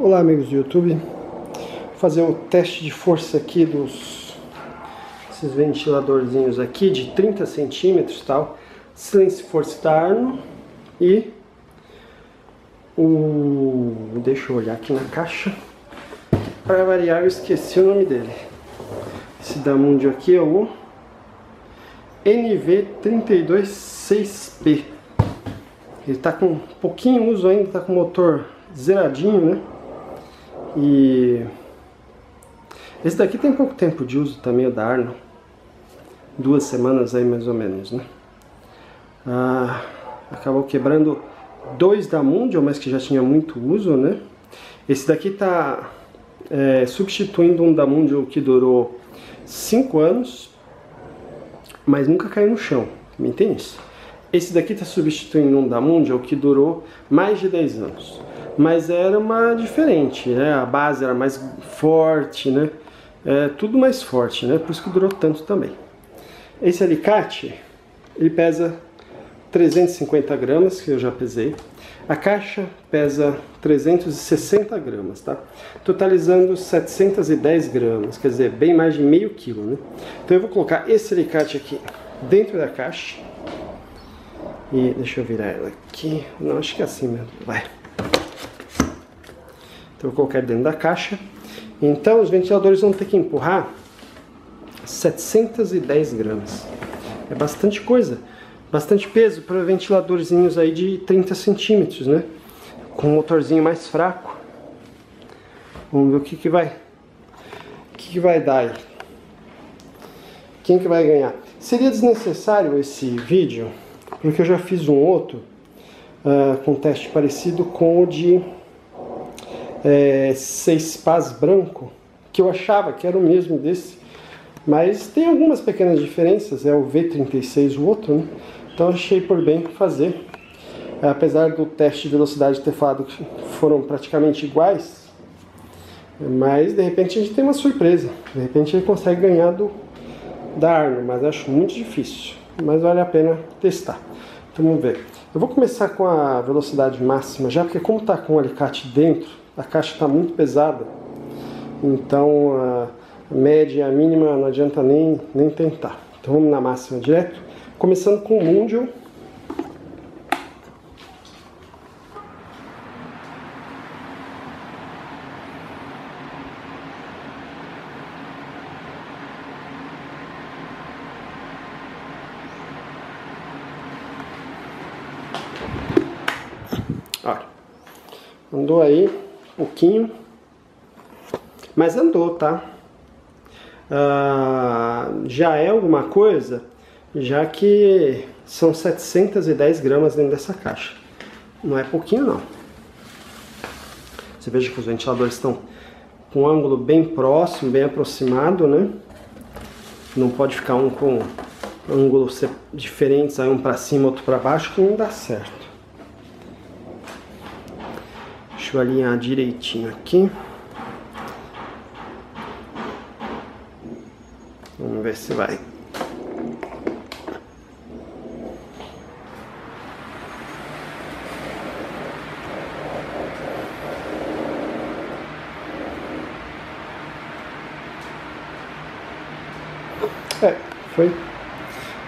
Olá amigos do YouTube, vou fazer o teste de força aqui dos esses ventiladorzinhos aqui de 30 centímetros tal, silêncio força da Arno e o deixa eu olhar aqui na caixa para variar eu esqueci o nome dele. Esse da Mundio aqui é o NV326P. Ele está com pouquinho uso ainda, está com motor zeradinho, né? E esse daqui tem pouco tempo de uso também, o da Arno. Duas semanas aí mais ou menos, né? Ah, acabou quebrando dois da Mundial, mas que já tinha muito uso, né? Esse daqui tá é, substituindo um da Mundial que durou 5 anos, mas nunca caiu no chão, me entende? Esse daqui está substituindo um da Mundial que durou mais de 10 anos mas era uma diferente, né? A base era mais forte, né? É, tudo mais forte, né? Por isso que durou tanto também. Esse alicate, ele pesa 350 gramas, que eu já pesei. A caixa pesa 360 gramas, tá? Totalizando 710 gramas, quer dizer, bem mais de meio quilo, né? Então eu vou colocar esse alicate aqui dentro da caixa. E deixa eu virar ela aqui. Não, acho que é assim mesmo. Vai. Então eu vou dentro da caixa. Então os ventiladores vão ter que empurrar 710 gramas. É bastante coisa, bastante peso para ventiladorzinhos aí de 30 centímetros, né? Com um motorzinho mais fraco. Vamos ver o que, que vai. O que, que vai dar aí. Quem que vai ganhar? Seria desnecessário esse vídeo, porque eu já fiz um outro uh, com teste parecido com o de é, seis pás branco, que eu achava que era o mesmo desse, mas tem algumas pequenas diferenças, é o V36 o outro, né? então achei por bem fazer. Apesar do teste de velocidade ter falado que foram praticamente iguais, mas de repente a gente tem uma surpresa, de repente ele consegue ganhar do da Arno, mas acho muito difícil, mas vale a pena testar. Então vamos ver. Eu vou começar com a velocidade máxima já, porque como está com o alicate dentro, a caixa está muito pesada, então a média e a mínima não adianta nem, nem tentar. Então vamos na máxima direto, começando com o Mundial. Olha, aí pouquinho, mas andou, tá? Ah, já é alguma coisa, já que são 710 gramas dentro dessa caixa. Não é pouquinho não. Você veja que os ventiladores estão com um ângulo bem próximo, bem aproximado, né? Não pode ficar um com ângulos diferentes, aí um para cima, outro para baixo, que não dá certo. Deixa eu alinhar direitinho aqui. Vamos ver se vai. É, foi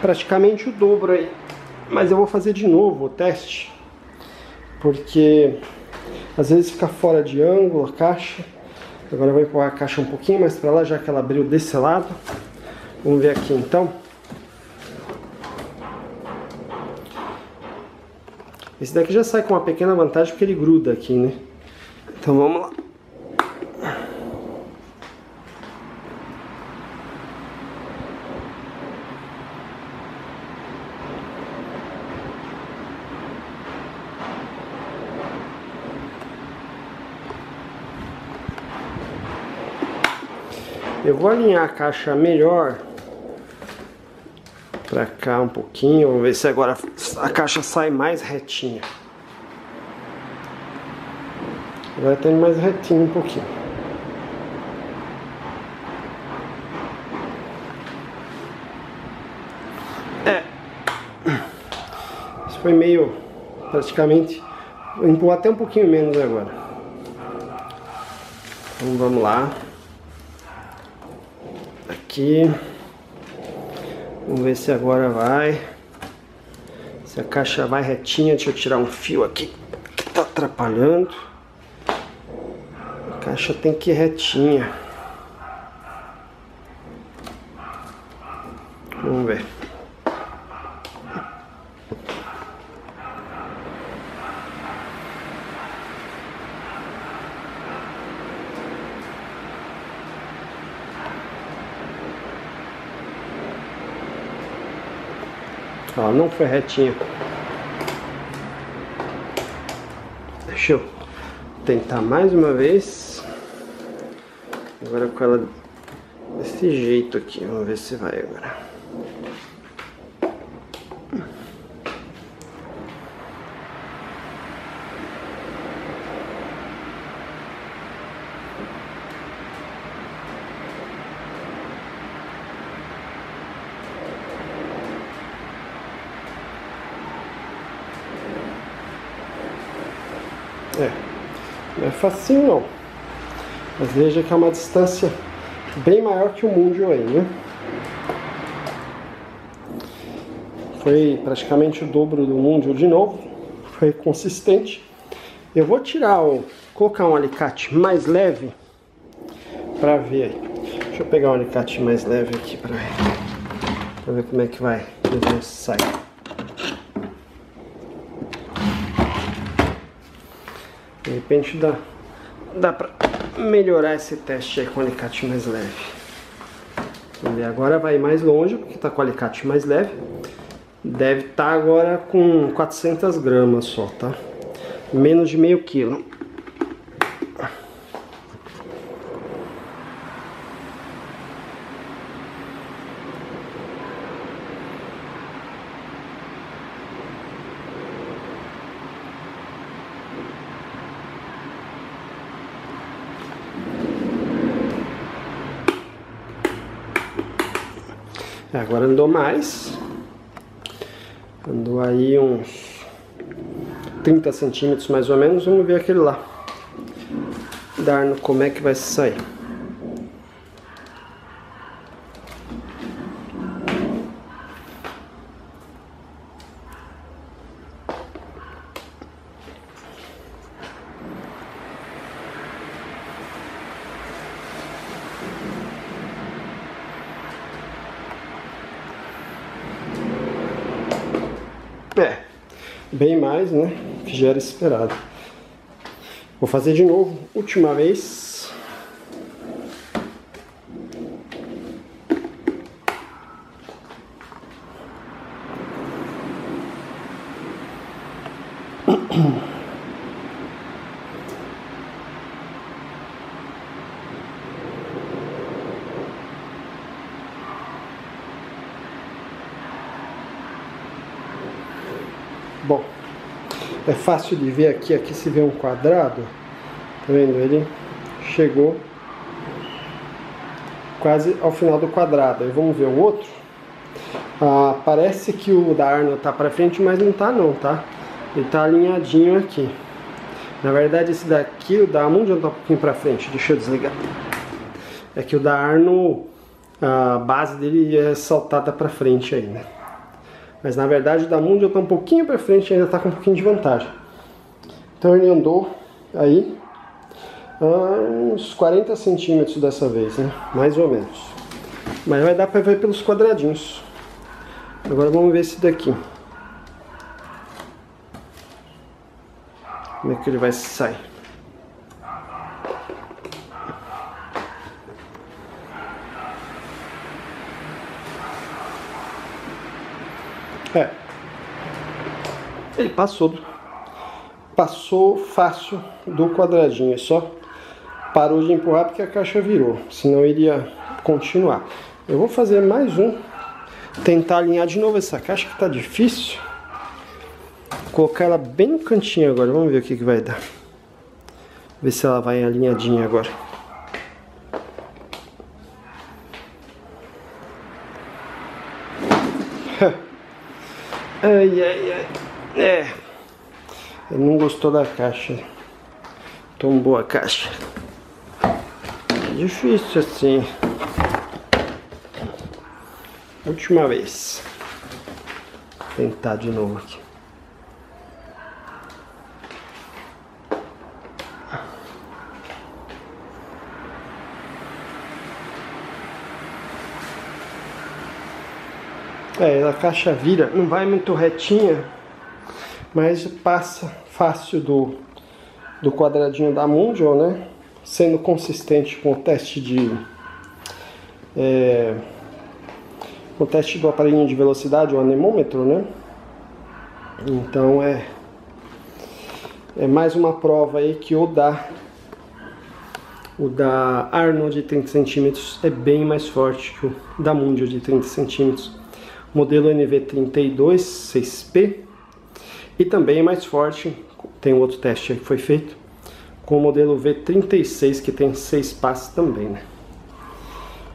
praticamente o dobro aí. Mas eu vou fazer de novo o teste, porque às vezes fica fora de ângulo a caixa. Agora eu vou empurrar a caixa um pouquinho mais para lá, já que ela abriu desse lado. Vamos ver aqui então. Esse daqui já sai com uma pequena vantagem porque ele gruda aqui, né? Então vamos lá. Vou alinhar a caixa melhor para cá um pouquinho, vamos ver se agora a caixa sai mais retinha. Vai ter mais retinho um pouquinho. É. Isso foi meio praticamente. Vou empurrar até um pouquinho menos agora. Então vamos lá. Aqui. Vamos ver se agora vai. Se a caixa vai retinha. Deixa eu tirar um fio aqui que tá atrapalhando. A caixa tem que ir retinha. Vamos ver. Não foi retinha. Deixa eu tentar mais uma vez. Agora com ela desse jeito aqui. Vamos ver se vai agora. Não é facinho não. Mas veja que é uma distância bem maior que o Mundial aí, né? Foi praticamente o dobro do Mundial de novo. Foi consistente. Eu vou tirar o... colocar um alicate mais leve para ver aí. Deixa eu pegar um alicate mais leve aqui para ver, pra ver como é que vai sair. De repente dá, dá pra melhorar esse teste aí com alicate mais leve. Agora vai mais longe, porque tá com alicate mais leve. Deve estar tá agora com 400 gramas só, tá? Menos de meio quilo. Agora andou mais. Andou aí uns 30 centímetros mais ou menos. Vamos ver aquele lá. Dar como é que vai sair. É, bem mais, né? Que já era esperado. Vou fazer de novo, última vez. Bom, é fácil de ver aqui, aqui se vê um quadrado, tá vendo? Ele chegou quase ao final do quadrado. Aí vamos ver o outro. Ah, parece que o da Arno tá para frente, mas não tá não, tá? Ele tá alinhadinho aqui. Na verdade esse daqui, o da Mundial tá um pouquinho para frente. Deixa eu desligar. É que o da Arno, a base dele é saltada para frente aí, né? Mas na verdade o da Mundial está um pouquinho para frente e ainda está com um pouquinho de vantagem. Então ele andou aí uns 40 centímetros dessa vez, né? Mais ou menos. Mas vai dar para ver pelos quadradinhos. Agora vamos ver esse daqui. Como é que ele vai sair. Passou, passou fácil do quadradinho, só parou de empurrar porque a caixa virou, senão iria continuar. Eu vou fazer mais um, tentar alinhar de novo essa caixa que tá difícil. colocar ela bem no cantinho agora, vamos ver o que, que vai dar. Ver se ela vai alinhadinha agora. Ai, ai, ai. É. Ele não gostou da caixa. Tombou a caixa. difícil assim. Última vez. Vou tentar de novo aqui. É, a caixa vira, não vai muito retinha, mas passa fácil do, do quadradinho da Mundial, né? Sendo consistente com o teste de... É, o teste do aparelhinho de velocidade, o anemômetro, né? Então é, é mais uma prova aí que o da o da Arnold de 30 centímetros é bem mais forte que o da Mundial de 30 centímetros modelo NV32 6P e também é mais forte, tem um outro teste que foi feito, com o modelo V36 que tem 6 passes também. Né?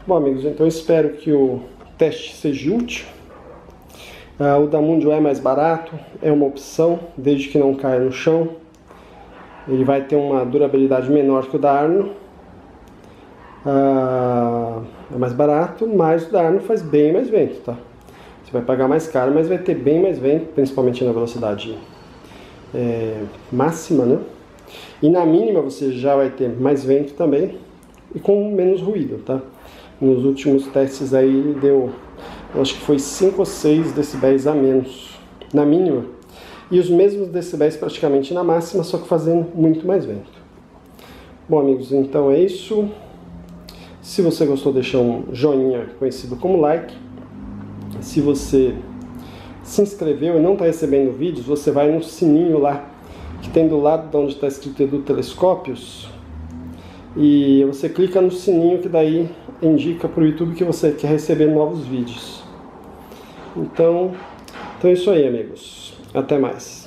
Bom amigos, então espero que o teste seja útil. Ah, o da Mundial é mais barato, é uma opção, desde que não caia no chão. Ele vai ter uma durabilidade menor que o da Arno. Ah, é mais barato, mas o da Arno faz bem mais vento, tá? Você vai pagar mais caro, mas vai ter bem mais vento, principalmente na velocidade é, máxima, né? E na mínima você já vai ter mais vento também e com menos ruído, tá? Nos últimos testes aí deu, acho que foi 5 ou 6 decibéis a menos na mínima e os mesmos decibéis praticamente na máxima, só que fazendo muito mais vento. Bom amigos, então é isso. Se você gostou, deixa um joinha conhecido como like se você se inscreveu e não está recebendo vídeos, você vai no sininho lá que tem do lado de onde está escrito Edu Telescópios e você clica no sininho que daí indica para o YouTube que você quer receber novos vídeos. Então, então é isso aí, amigos. Até mais.